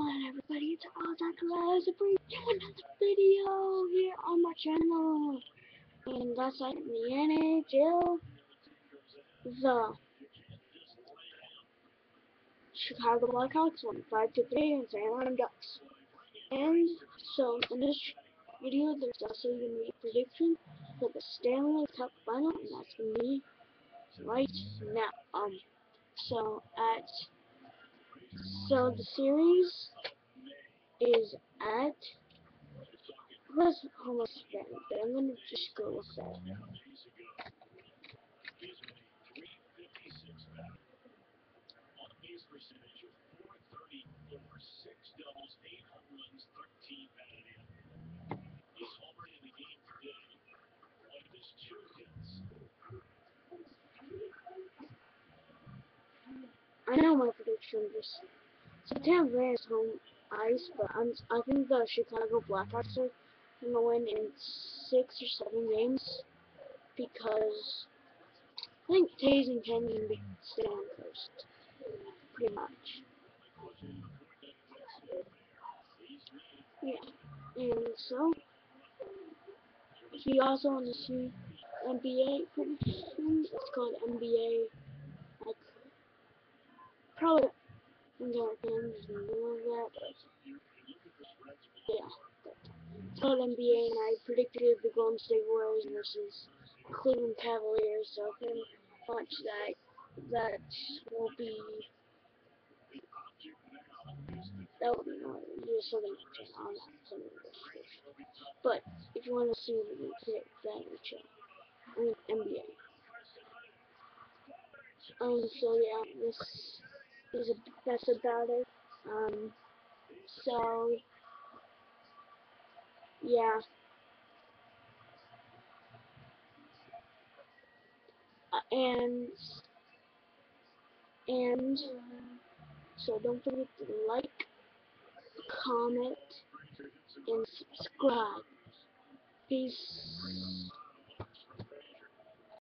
on everybody, it's Ozak Glass bring you another video here on my channel. And that's like the NHL, the Chicago Blackhawks won 5 to 3 and San Anaheim Ducks. And so in this video there's also gonna be a prediction for the Stanley Cup final and that's be right now. Um so at so the series is at was almost been, but I'm gonna just go with that. I know my just so Bay is home ice, but I'm I think the Chicago Blackhawks are gonna win in six or seven games because I think Toews and Kane can be stay on first, pretty much. Yeah, and so you also want to see NBA predictions, it's called NBA like probably Yeah. Called NBA, and I predicted the Golden State Warriors versus Cleveland Cavaliers, so pretty much that that will be that will be more you gonna check on that some of But if you want to see me pick that check. I mean NBA. Um so yeah, this a, that's about it. Um, so yeah. Uh, and and so don't forget to like, comment, and subscribe. Peace.